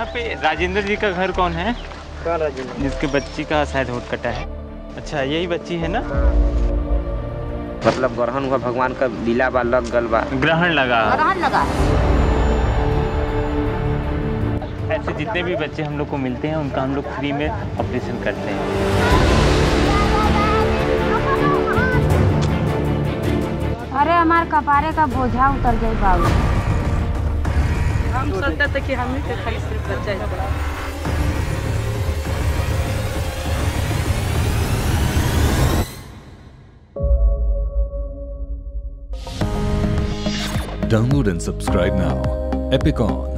यहाँ पे राजेंद्र जी का घर कौन है? कहाँ राजेंद्र। जिसके बच्ची का शायद होट कटा है। अच्छा यही बच्ची है ना? मतलब ग्रहण हुआ भगवान का लीला बा लग गल बा। ग्रहण लगा। ग्रहण लगा। ऐसे जितने भी बच्चे हम लोग को मिलते हैं उनका हम लोग फ्री में ऑपरेशन करते हैं। अरे हमार कपारे का बोझा उतर गई बाबू। हम सोचते थे कि हम ही के खाली सिर्फ़ बच्चा ही Download and subscribe now. Epicon